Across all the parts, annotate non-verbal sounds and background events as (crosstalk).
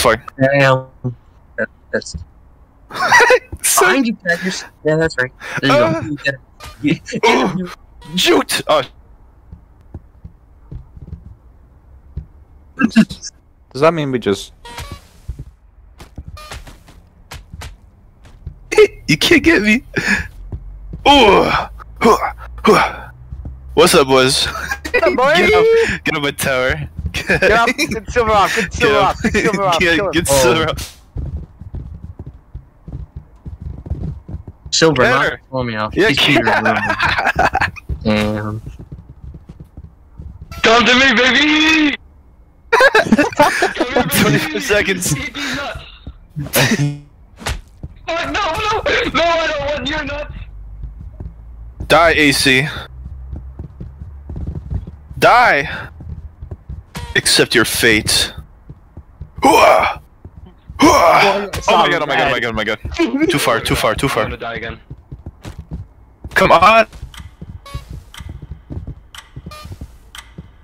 fuck? Damn. That, that's (laughs) behind you, Packers. Yeah, that's right. There you Uh. go. You get it. Get it, you- Juked! Oh, (laughs) Does that mean we just? (laughs) you can't get me. Ooh. What's up, boys? Get up, boy! Get up, get up my tower. Get up! Get silver off! Get Get silver up. off! Get silver off! Get, Kill him. get Oh. silver off. Silver, not pull me off. Yeah, He's cheating. Damn. Come to me, baby! Come here, 25 seconds. Eat! Oh, no, no! No, I don't want your nuts! Die, AC. Die. Accept your fate. Hooah! Hooah! Oh my god, oh my god, oh my god, oh my god. (laughs) Too far, too far, too far. I'm gonna die again. Come on!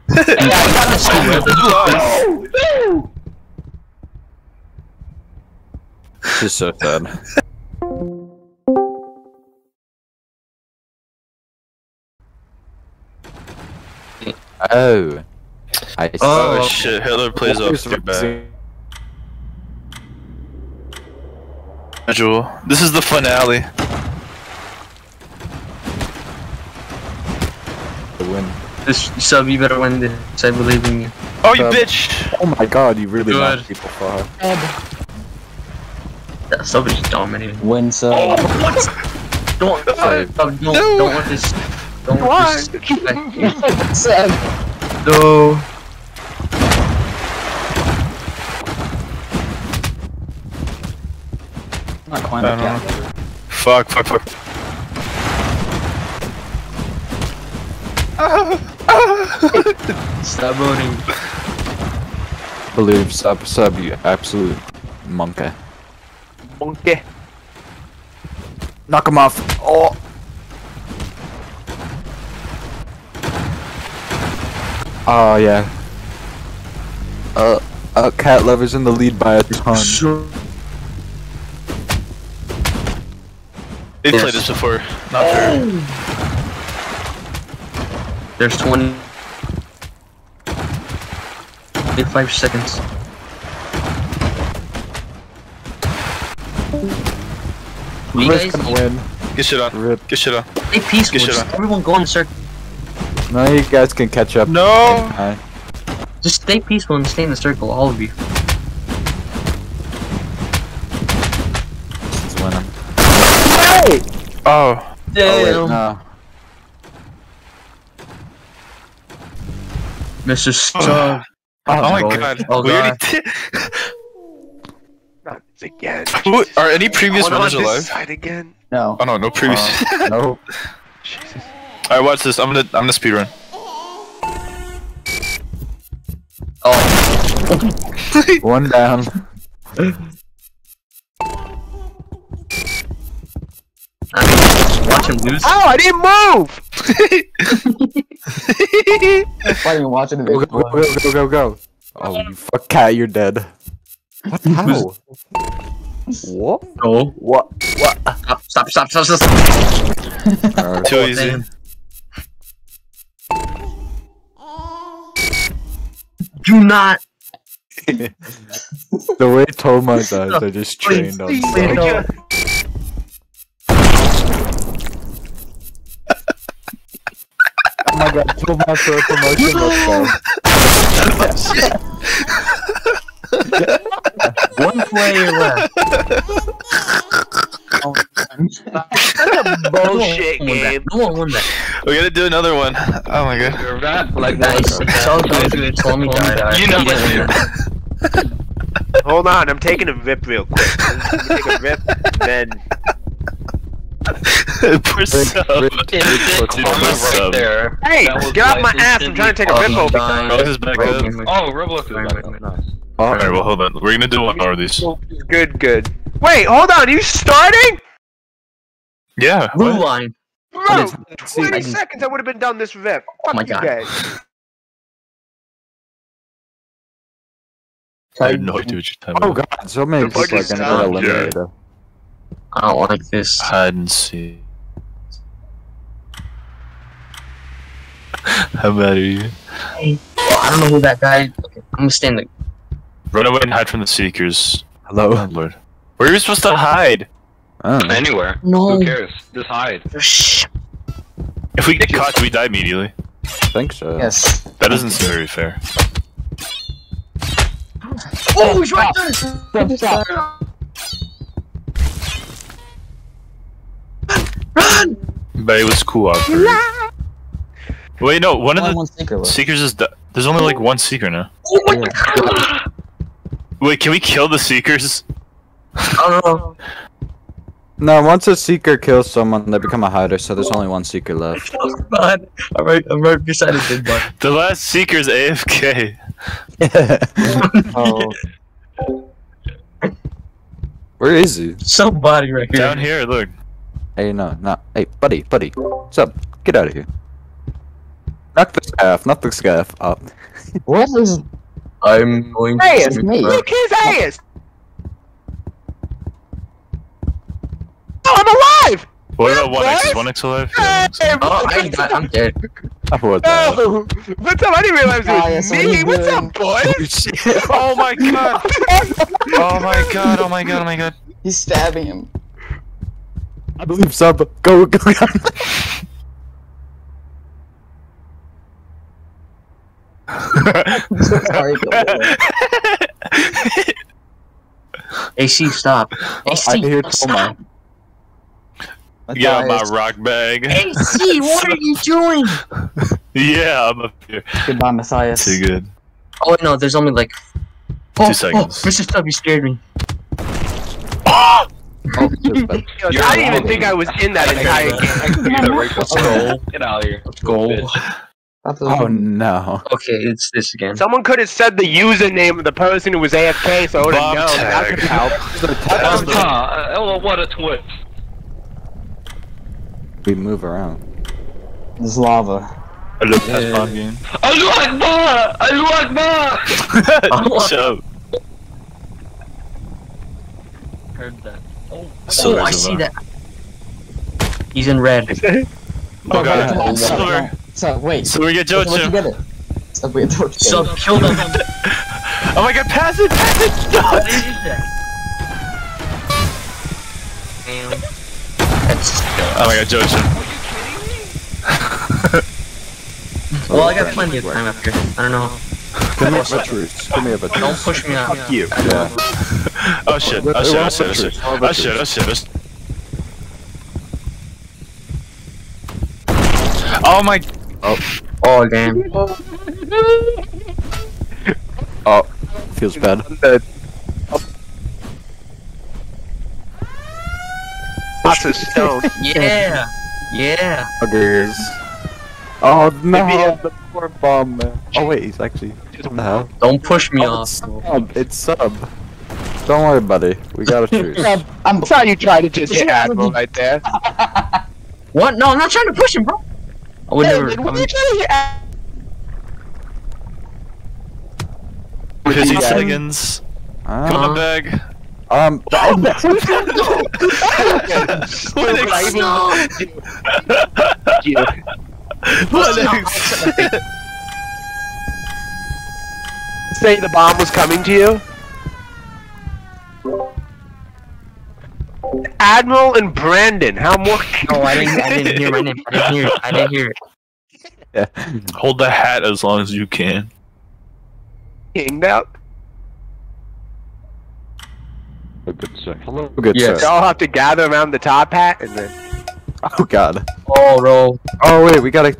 (laughs) This is so sad. (laughs) Oh. I see. Oh Oh. shit, Hitler plays off your back. Jewel. This is the finale. The win. This sub, you better win this. I believe in you. Oh, you Um, bitch! Oh my god, you really Good. knocked people far. That sub is dominating. Win so. Oh, what? Don't, (laughs) Sorry. sub, don't, No. don't want this. Don't want this. Sam. (laughs) No. Not quite I don't know. Fuck, fuck, fuck. Stop voting. Believe sub sub you absolute monkey. Monkey. Knock him off. Oh. Oh yeah. Uh, uh, cat lovers in the lead by a ton. Sure. They've Yes. played this before. Not fair. There's 20. 25 seconds. You Who's guys, gonna win? Get shit on. Rip. Get shit on. stay peaceful. Get shit on. everyone go in the circle. No, you guys can catch up. No! Just stay peaceful and stay in the circle, all of you. This is winning. Oh. Oh wait, no. Mr. Sub. Oh my Oh, god. oh we already God. did. Not again. (laughs) Who, are any previous Hold on winners this alive? side again. No. Oh no, no previous. Uh, (laughs) nope. Jesus. Alright, watch this. I'm gonna I'm gonna speedrun. Oh, (laughs) One down. Watch him lose. Oh, I didn't move! Why are you watching the video? go go go go go. Oh, you fuck cat, you're dead. What? How? what? No. What? Stop, stop, stop, stop, stop. Uh, Too easy. Damn. Do not. (laughs) the way Toma does, I just trained on. Please, stuff. please, no. Oh my for a promotion. Let's go. (laughs) (laughs) One player left. Bullshit No one won that. game. No one won that. We gotta do another one. Oh my god. You're that, like, Nice. Tell me, tell me, You know what what (laughs) Hold on, I'm taking a rip real quick. Let me take a rip, then Poor sub. Instant Dude, karma what's right there. Hey, get off my ass! I'm trying to take a Oh, rip over. died. Roblox is back up. Oh, Roblox is back up. Nice. Alright, well hold on. We're gonna do one more of these. Good, good. Wait, hold on, you starting? Yeah. Blue what? line. Bro, Let's see. 20 seconds I would have been done this rip. Oh fuck my you God. guys. I have no idea what you're talking Oh god, so many The fuck people are gonna get eliminated. I don't like this. Hide and seek. (laughs) How bad are you? I don't know who that guy. Okay, I'm gonna stand the. Run away and hide from the seekers. Hello? Oh lord. Where are you supposed to hide? I. Anywhere. No. Who cares? Just hide. Shh. If we get caught, do we die immediately? I think so. Yes. That doesn't seem very fair. Oh, oh, he's right there. Stop. Run! But it was cool out there. Wait, no, one of Only the one secret left. seekers is. Di- There's only like one seeker now. Oh my god! Wait, can we kill the seekers? I don't know. No, once a seeker kills someone, they become a hider, so there's only one seeker left. (laughs) Oh god. I'm right, I'm right beside a dead body. The last seeker's AFK. (laughs) (laughs) Oh. Where is he? Somebody right here. Down here, look. Hey, no, no. Hey, buddy, buddy. What's up? Get out of here. Knock the scaff, knock the scaff up. Uh, what is? I'm going Hey, to. it's me. Look his ass! Oh, I'm alive! What about one X? One X alive? Yeah, Hey, Oh, I got. I'm dead. What the? Oh, what's up? I didn't realize it was yes, what me. you What's up, boy? Oh, oh my god! Oh my god! Oh my god! Oh my god! He's stabbing him. I believe sub. Go, go, go. (laughs) I'm so sorry. AC, (laughs) stop. AC, I hear stop. Toma. Get out my rock bag. AC, what are you doing? (laughs) Yeah, I'm up here. Goodbye, Matthias. Too good. Oh no, there's only like. Oh, oh, seconds. Oh, Mr. Stub, you scared me. (laughs) Oh, just I didn't even think I was in that entire game. Let's go. Get out of here. Let's go. About to- oh no. Okay, it's this again. Someone could have said the username of the person who was AFK, so I would have Bomb known. That could help. (laughs) Oh, what a twist. We move around. There's lava. I love that bomb game. Allahu Akbar! Allahu Akbar! Shut up. Heard that. Oh, So oh, there's I a see that. He's in red. (laughs) Oh god. No, Silver. No. So wait. So we get So what you Jojo. get it? So we get torch. So (laughs) kill them. Oh my god, pass it, pass it! No! What is that? Damn. That's. Oh my god, Jojo. (laughs) Well, I got plenty of time up here. I don't know. Give me a truce. Give me a Don't push me out. Fuck You. Yeah. Oh shit, oh shit, oh shit, oh shit. Oh shit, oh shit, oh shit. Oh my Oh Oh, damn. (laughs) Oh, feels bad. Lots of stone. (laughs) Yeah. Yeah. Buggers. Oh no! Maybe, uh, the poor bomb. Oh wait, he's actually. What the hell? Don't push me Oh, off. it's sub. It's sub. Don't worry, buddy. We got a truce. (laughs) I'm That's how you try to just hit Admiral right there. What? No, I'm not trying to push him, bro. I would never. David, what are you trying to hit Ad- Fifty seconds. Uh, Come on, bag. um. (laughs) (laughs) What I even you. What next? Say the bomb was coming to you. Admiral and Brandon, how more? No, (laughs) oh, I didn't. I didn't hear my name. I didn't hear it. I didn't hear it. yeah. (laughs) Hold the hat as long as you can. Kinged out. Good sir. Hello. Good Yes. sir. Y'all have to gather around the top hat and then. (laughs) Oh god. Oh, bro. Oh wait, we gotta.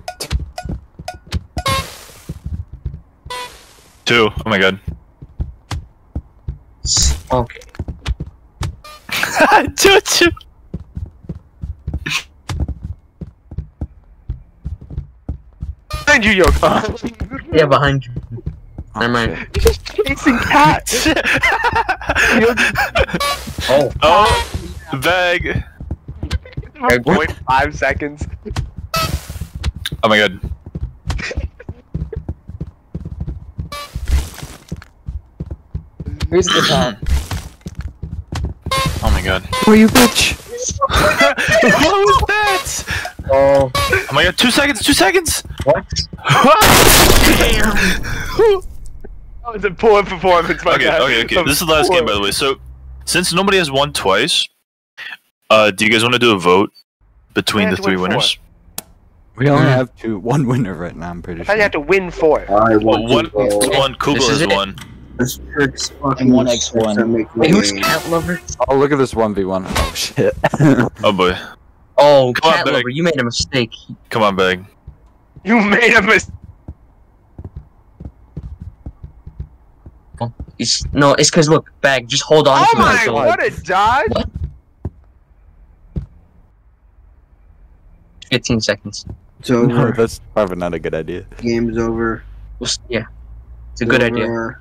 Two. Oh my god. Okay. (laughs) Jojo. Behind you, Yoko. Yeah, behind you. Oh, Never mind. You're just chasing cats. (laughs) Oh. Oh, oh bag. Point five seconds. Oh my god. Who's the top? Oh my god. Who you, bitch? (laughs) what was that? Oh, Oh my god, two seconds, two seconds! what? That was a poor performance, my okay, guy. okay, okay. This is the last poor. game, by the way. So, since nobody has won twice, uh, do you guys want to do a vote between the three win winners? We only have two, one winner right now. I'm pretty I sure. thought you had to win four. it. I Well, one, to one, Kubo This is has it. won. This trick's fucking one X1. systemic Wait, who's cat lover? Oh, look at this one v one. Oh shit. (laughs) Oh boy, Oh, Come cat Big. lover, you made a mistake. come on, bag. You made a mistake. It's no, it's because look, bag. Just hold on Oh to it. my, until- what a dodge! What? Fifteen seconds. It's no, over. (laughs) that's probably not a good idea. Game's over. We'll Yeah, it's a good idea.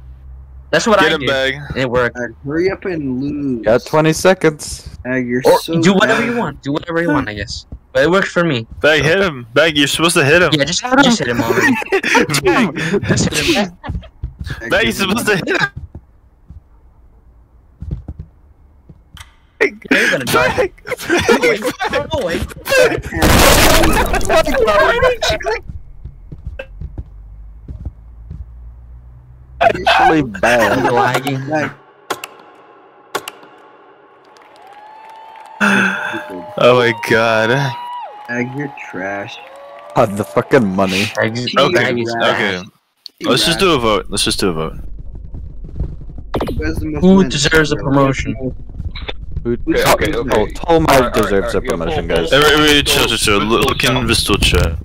Over. That's what Get I him, did. bag. and It worked. Ag, hurry up and lose. Yeah, 20 seconds. Ag, you're Or so do whatever bad. you want. Do whatever you want, I guess. But it worked for me. Bag, hit him. Bag, you're supposed to hit him. Yeah, just hit him. just hit him already. bag, Just hit him. Ag, bag, you're supposed to hit him. Yeah, you're gonna die. Bag, Go away. bag, Go away. Actually bad. I'm lagging. Ag, Oh my god. Ag, you're trash. God, the fucking money. Bag is- Okay, bag is bad. okay. Let's just do a vote. Let's just do a vote. Who has the most Who wins? deserves a promotion? Who, Okay, okay, Oh, okay. Tolmar Alright, deserves alright, a promotion, pull, guys. pull. Every, every, chill, chill, chill. Look, look in Vistule chat.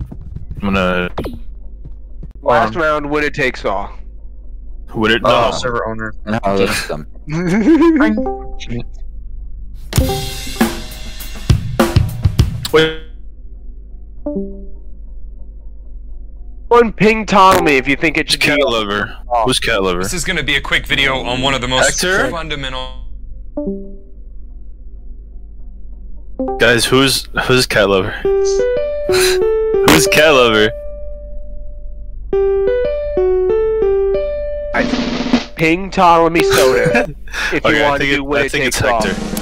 I'm gonna. Last round, winner takes all. Would it? Oh, No. server owner. No, that's dumb. Wait. One ping toggle me if you think it's Who's should cat be. lover? Oh. Who's cat lover? This is going to be a quick video on one of the most Hector? fundamental. Guys, who's who's cat lover? (laughs) who's cat lover? Ping Ptolemy Soda if Okay, you want to do it, winner I think takes. Hector.